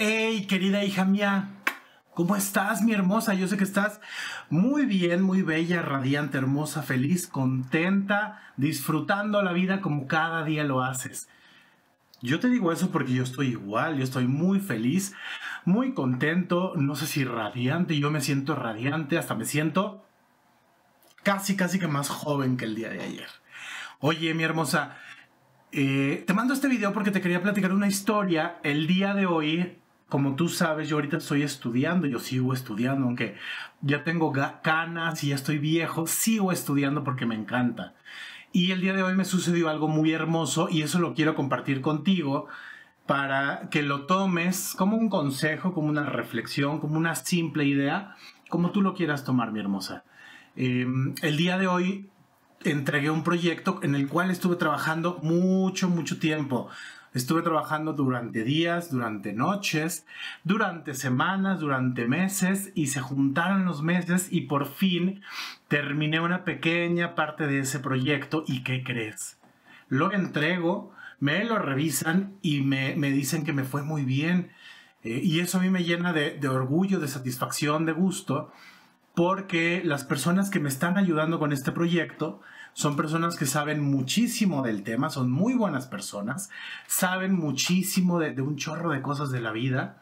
Hey, querida hija mía, ¿cómo estás, mi hermosa? Yo sé que estás muy bien, muy bella, radiante, hermosa, feliz, contenta, disfrutando la vida como cada día lo haces. Yo te digo eso porque yo estoy igual, yo estoy muy feliz, muy contento, no sé si radiante, yo me siento radiante, hasta me siento casi, casi que más joven que el día de ayer. Oye, mi hermosa, eh, te mando este video porque te quería platicar una historia. El día de hoy como tú sabes, yo ahorita estoy estudiando, yo sigo estudiando, aunque ya tengo canas y ya estoy viejo, sigo estudiando porque me encanta. Y el día de hoy me sucedió algo muy hermoso y eso lo quiero compartir contigo para que lo tomes como un consejo, como una reflexión, como una simple idea, como tú lo quieras tomar, mi hermosa. Em, el día de hoy entregué un proyecto en el cual estuve trabajando mucho, mucho tiempo. Estuve trabajando durante días, durante noches, durante semanas, durante meses y se juntaron los meses y por fin terminé una pequeña parte de ese proyecto y ¿qué crees? Lo entrego, me lo revisan y me, dicen que me fue muy bien eh, y eso a mí me llena de, de orgullo, de satisfacción, de gusto porque las personas que me están ayudando con este proyecto son personas que saben muchísimo del tema, son muy buenas personas, saben muchísimo de, un chorro de cosas de la vida.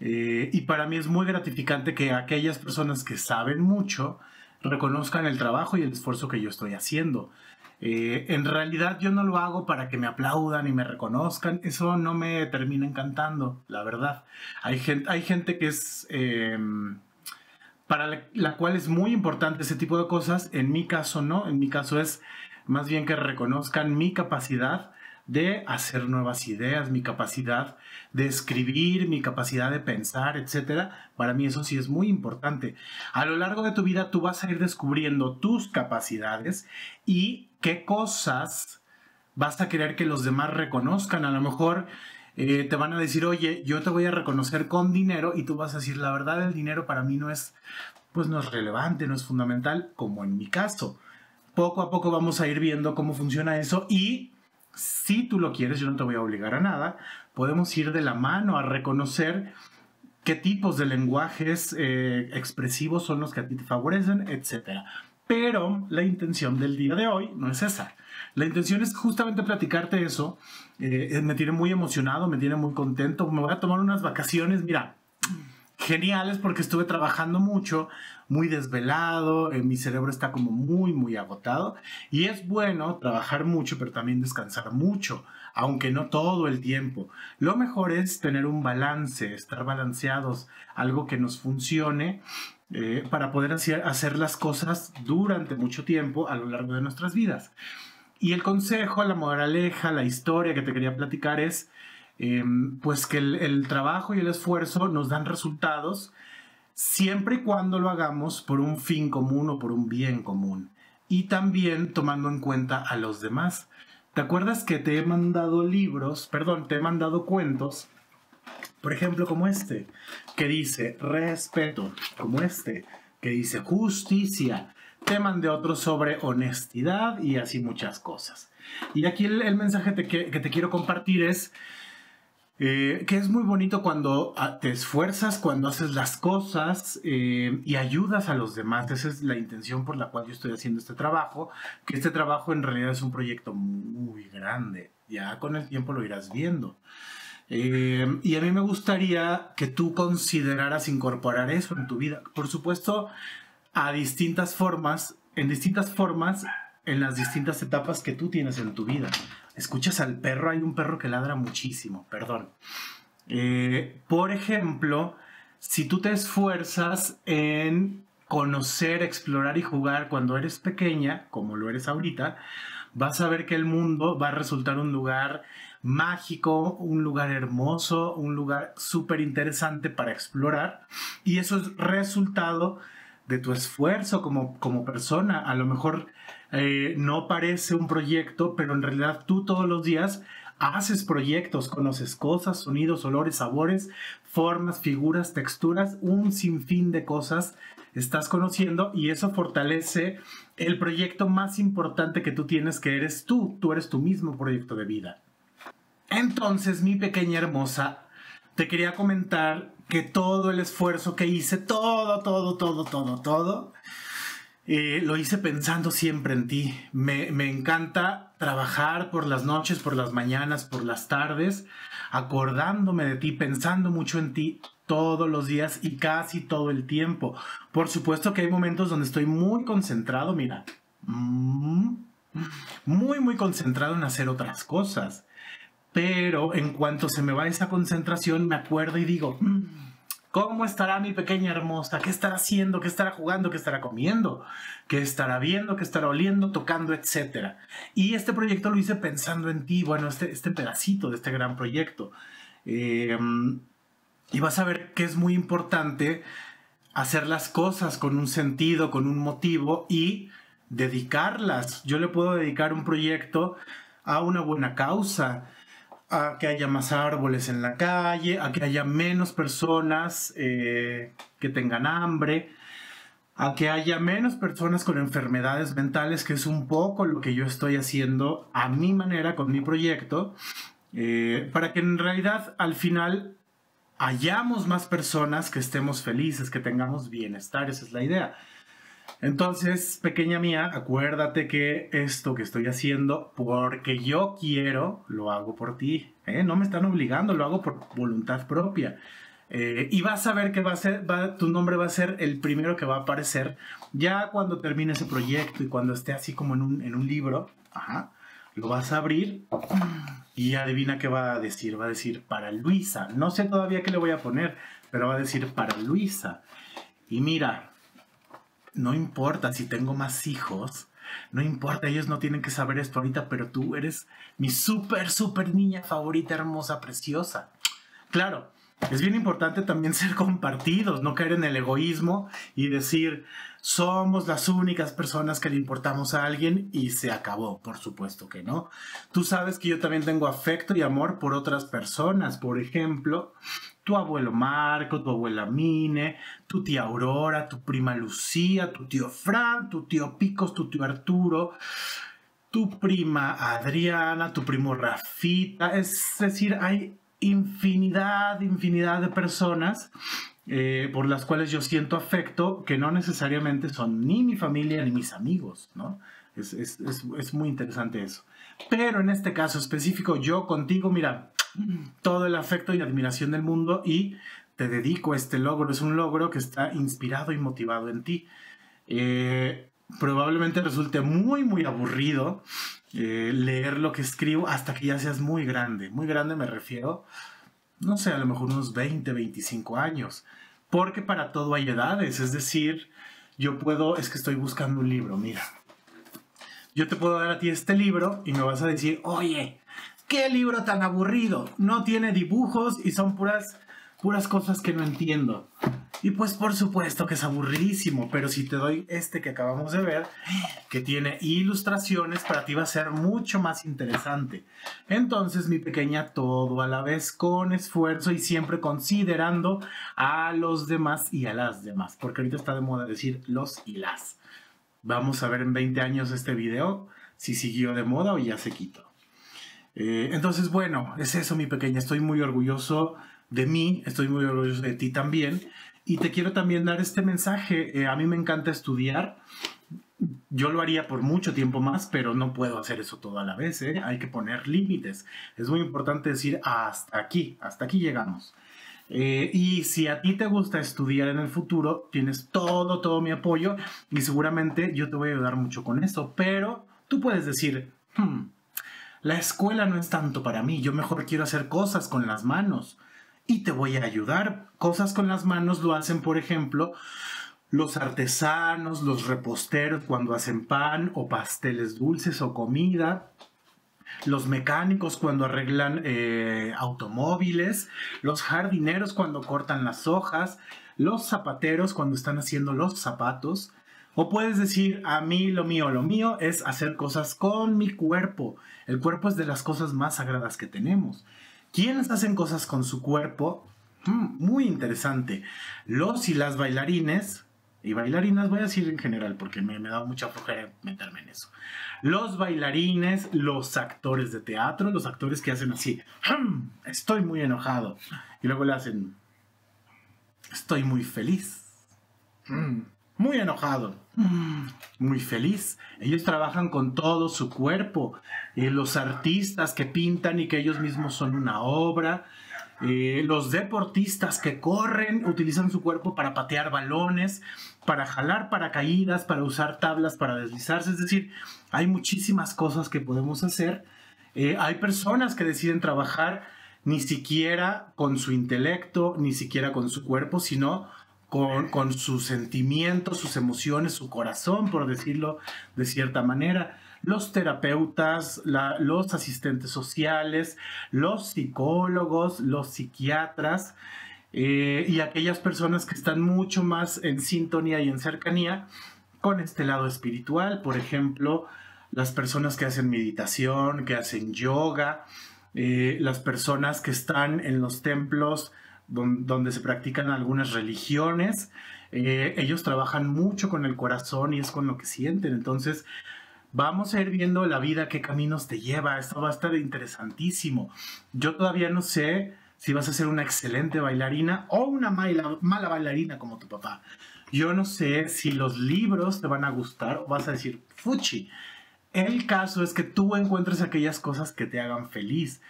Eh, y para mí es muy gratificante que aquellas personas que saben mucho reconozcan el trabajo y el esfuerzo que yo estoy haciendo. Eh, en realidad yo no lo hago para que me aplaudan y me reconozcan, eso no me termina encantando, la verdad. Hay gente, hay gente que es... Em, para la, cual es muy importante ese tipo de cosas. En mi caso no, en mi caso es más bien que reconozcan mi capacidad de hacer nuevas ideas, mi capacidad de escribir, mi capacidad de pensar, etc. Para mí eso sí es muy importante. A lo largo de tu vida tú vas a ir descubriendo tus capacidades y qué cosas vas a querer que los demás reconozcan. A lo mejor eh, te van a decir, oye, yo te voy a reconocer con dinero y tú vas a decir, la verdad, el dinero para mí no es, pues no es relevante, no es fundamental, como en mi caso. Poco a poco vamos a ir viendo cómo funciona eso y si tú lo quieres, yo no te voy a obligar a nada, podemos ir de la mano a reconocer qué tipos de lenguajes eh, expresivos son los que a ti te favorecen, etc. Pero la intención del día de hoy no es esa. La intención es justamente platicarte eso. Eh, me tiene muy emocionado, me tiene muy contento. Me voy a tomar unas vacaciones, mira, geniales porque estuve trabajando mucho, muy desvelado, eh, mi cerebro está como muy, muy agotado. Y es bueno trabajar mucho, pero también descansar mucho, aunque no todo el tiempo. Lo mejor es tener un balance, estar balanceados, algo que nos funcione. Eh, para poder hacer las cosas durante mucho tiempo a lo largo de nuestras vidas. Y el consejo, la moraleja, la historia que te quería platicar es, em, pues que el, trabajo y el esfuerzo nos dan resultados siempre y cuando lo hagamos por un fin común o por un bien común. Y también tomando en cuenta a los demás. ¿Te acuerdas que te he mandado libros, perdón, te he mandado cuentos? Por ejemplo, como este, que dice respeto, como este, que dice justicia, teman de otros sobre honestidad y así muchas cosas. Y aquí el, mensaje que, te quiero compartir es eh, que es muy bonito cuando ah, te esfuerzas, cuando haces las cosas eh, y ayudas a los demás. Esa es la intención por la cual yo estoy haciendo este trabajo, que este trabajo en realidad es un proyecto muy grande. Ya con el tiempo lo irás viendo. Eh, y a mí me gustaría que tú consideraras incorporar eso en tu vida. Por supuesto, a distintas formas, en distintas formas, en las distintas etapas que tú tienes en tu vida. Escuchas al perro, hay un perro que ladra muchísimo, perdón. Eh, por ejemplo, si tú te esfuerzas en conocer, explorar y jugar cuando eres pequeña, como lo eres ahorita, vas a ver que el mundo va a resultar un lugar mágico, un lugar hermoso, un lugar súper interesante para explorar. Y eso es resultado de tu esfuerzo como, como persona. A lo mejor eh, no parece un proyecto, pero en realidad tú todos los días haces proyectos, conoces cosas, sonidos, olores, sabores, formas, figuras, texturas, un sinfín de cosas estás conociendo y eso fortalece el proyecto más importante que tú tienes, que eres tú. Tú eres tu mismo proyecto de vida. Entonces, mi pequeña hermosa, te quería comentar que todo el esfuerzo que hice, todo, todo, todo, todo, todo, eh, lo hice pensando siempre en ti. Me, me encanta trabajar por las noches, por las mañanas, por las tardes, acordándome de ti, pensando mucho en ti todos los días y casi todo el tiempo. Por supuesto que hay momentos donde estoy muy concentrado, mira, mm, muy, muy concentrado en hacer otras cosas. Pero en cuanto se me va esa concentración, me acuerdo y digo, mm, ¿cómo estará mi pequeña hermosa? ¿Qué estará haciendo? ¿Qué estará jugando? ¿Qué estará comiendo? ¿Qué estará viendo? ¿Qué estará oliendo? Tocando, etcétera. Y este proyecto lo hice pensando en ti, bueno, este, este pedacito de este gran proyecto. Eh, y vas a ver que es muy importante hacer las cosas con un sentido, con un motivo y dedicarlas. Yo le puedo dedicar un proyecto a una buena causa, a que haya más árboles en la calle, a que haya menos personas eh, que tengan hambre, a que haya menos personas con enfermedades mentales, que es un poco lo que yo estoy haciendo a mi manera con mi proyecto, eh, para que en realidad al final hayamos más personas que estemos felices, que tengamos bienestar, esa es la idea. Entonces, pequeña mía, acuérdate que esto que estoy haciendo, porque yo quiero, lo hago por ti. ¿eh? No me están obligando, lo hago por voluntad propia. Eh, y vas a ver que va a ser, tu nombre va a ser el primero que va a aparecer ya cuando termine ese proyecto y cuando esté así como en un, en un libro. Lo vas a abrir y adivina qué va a decir. Va a decir para Luisa. No sé todavía qué le voy a poner, pero va a decir para Luisa. Y mira, no importa si tengo más hijos, no importa, ellos no tienen que saber esto ahorita, pero tú eres mi súper, súper niña favorita, hermosa, preciosa. Claro, es bien importante también ser compartidos, no caer en el egoísmo y decir, somos las únicas personas que le importamos a alguien y se acabó, por supuesto que no. Tú sabes que yo también tengo afecto y amor por otras personas, por ejemplo, tu abuelo Marco, tu abuela Mine, tu tía Aurora, tu prima Lucía, tu tío Fran, tu tío Picos, tu tío Arturo, tu prima Adriana, tu primo Rafita, es decir, hay infinidad, infinidad de personas eh, por las cuales yo siento afecto que no necesariamente son ni mi familia ni mis amigos, ¿no? Es, es, es, es, muy interesante eso. Pero en este caso específico, yo contigo, mira, todo el afecto y admiración del mundo y te dedico a este logro. Es un logro que está inspirado y motivado en ti. Eh, probablemente resulte muy, muy aburrido leer lo que escribo hasta que ya seas muy grande. Muy grande me refiero, no sé, a lo mejor unos 20, 25 años. Porque para todo hay edades. Es decir, yo puedo, es que estoy buscando un libro, mira. Yo te puedo dar a ti este libro y me vas a decir, oye, qué libro tan aburrido. No tiene dibujos y son puras, puras cosas que no entiendo. Y pues por supuesto que es aburridísimo, pero si te doy este que acabamos de ver, que tiene ilustraciones, para ti va a ser mucho más interesante. Entonces, mi pequeña, todo a la vez con esfuerzo y siempre considerando a los demás y a las demás, porque ahorita está de moda decir los y las. Vamos a ver en 20 años este video si siguió de moda o ya se quitó. Eh, entonces, bueno, es eso, mi pequeña. Estoy muy orgulloso de mí, estoy muy orgulloso de ti también. Y te quiero también dar este mensaje. Eh, a mí me encanta estudiar. Yo lo haría por mucho tiempo más, pero no puedo hacer eso todo a la vez. ¿eh? Hay que poner límites. Es muy importante decir hasta aquí, hasta aquí llegamos. Eh, y si a ti te gusta estudiar en el futuro, tienes todo, todo mi apoyo y seguramente yo te voy a ayudar mucho con eso. Pero tú puedes decir, hmm, la escuela no es tanto para mí, yo mejor quiero hacer cosas con las manos y te voy a ayudar. Cosas con las manos lo hacen, por ejemplo, los artesanos, los reposteros cuando hacen pan o pasteles dulces o comida, los mecánicos cuando arreglan eh, automóviles, los jardineros cuando cortan las hojas, los zapateros cuando están haciendo los zapatos. O puedes decir, a mí lo mío, lo mío es hacer cosas con mi cuerpo. El cuerpo es de las cosas más sagradas que tenemos. ¿Quiénes hacen cosas con su cuerpo? Hmm, muy interesante. Los y las bailarines y bailarinas, voy a decir en general porque me, me da mucha flojera meterme en eso. Los bailarines, los actores de teatro, los actores que hacen así, "Hmm, estoy muy enojado. Y luego le hacen, estoy muy feliz. "Hmm, muy enojado. "Hmm, muy feliz. Ellos trabajan con todo su cuerpo. Eh, los artistas que pintan y que ellos mismos son una obra. Eh, los deportistas que corren utilizan su cuerpo para patear balones, para jalar paracaídas, para usar tablas para deslizarse. Es decir, hay muchísimas cosas que podemos hacer. Eh, hay personas que deciden trabajar ni siquiera con su intelecto, ni siquiera con su cuerpo, sino con, con sus sentimientos, sus emociones, su corazón, por decirlo de cierta manera. Los terapeutas, los asistentes sociales, los psicólogos, los psiquiatras eh, y aquellas personas que están mucho más en sintonía y en cercanía con este lado espiritual, por ejemplo, las personas que hacen meditación, que hacen yoga, eh, las personas que están en los templos don- donde se practican algunas religiones, eh, ellos trabajan mucho con el corazón y es con lo que sienten. Entonces, vamos a ir viendo la vida, qué caminos te lleva. Esto va a estar interesantísimo. Yo todavía no sé si vas a ser una excelente bailarina o una mala, mala bailarina como tu papá. Yo no sé si los libros te van a gustar o vas a decir, fuchi. El caso es que tú encuentres aquellas cosas que te hagan feliz,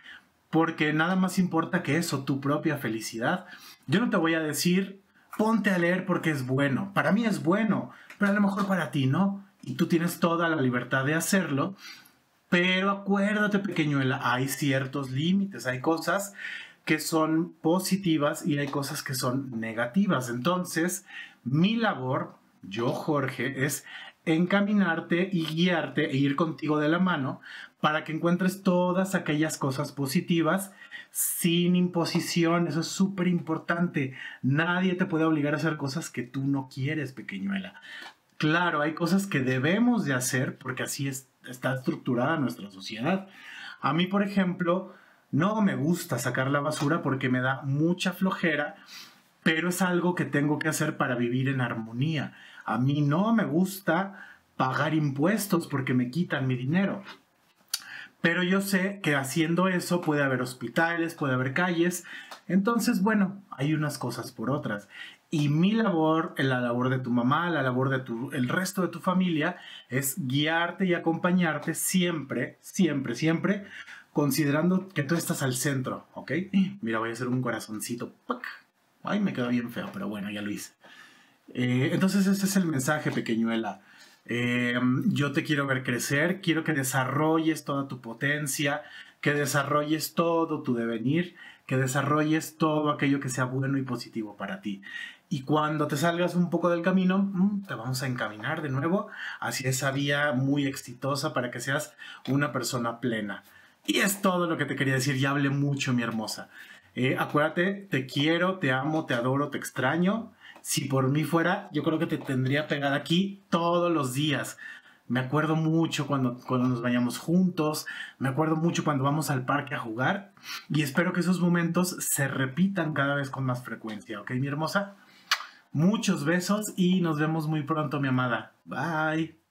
porque nada más importa que eso, tu propia felicidad. Yo no te voy a decir, ponte a leer porque es bueno. Para mí es bueno, pero a lo mejor para ti no. Y tú tienes toda la libertad de hacerlo. Pero acuérdate, pequeñuela, hay ciertos límites, hay cosas que son positivas y hay cosas que son negativas. Entonces, mi labor, yo Jorge, es encaminarte y guiarte e ir contigo de la mano para que encuentres todas aquellas cosas positivas sin imposición. Eso es súper importante. Nadie te puede obligar a hacer cosas que tú no quieres, pequeñuela. Claro, hay cosas que debemos de hacer porque así es- está estructurada nuestra sociedad. A mí, por ejemplo, no me gusta sacar la basura porque me da mucha flojera, pero es algo que tengo que hacer para vivir en armonía. A mí no me gusta pagar impuestos porque me quitan mi dinero. Pero yo sé que haciendo eso puede haber hospitales, puede haber calles. Entonces, bueno, hay unas cosas por otras. Y mi labor, la labor de tu mamá, la labor de tu, el resto de tu familia, es guiarte y acompañarte siempre, siempre, siempre, considerando que tú estás al centro, ¿ok? Mira, voy a hacer un corazoncito. Ay, me quedó bien feo, pero bueno, ya lo hice. Eh, entonces ese es el mensaje, pequeñuela. Eh, yo te quiero ver crecer, quiero que desarrolles toda tu potencia, que desarrolles todo tu devenir, que desarrolles todo aquello que sea bueno y positivo para ti. Y cuando te salgas un poco del camino, mm, te vamos a encaminar de nuevo hacia esa vía muy exitosa para que seas una persona plena. Y es todo lo que te quería decir. Ya hablé mucho, mi hermosa. Eh, acuérdate, te quiero, te amo, te adoro, te extraño. Si por mí fuera, yo creo que te tendría pegada aquí todos los días. Me acuerdo mucho cuando, cuando nos bañamos juntos, me acuerdo mucho cuando vamos al parque a jugar y espero que esos momentos se repitan cada vez con más frecuencia, ¿ok, mi hermosa? Muchos besos y nos vemos muy pronto, mi amada. Bye.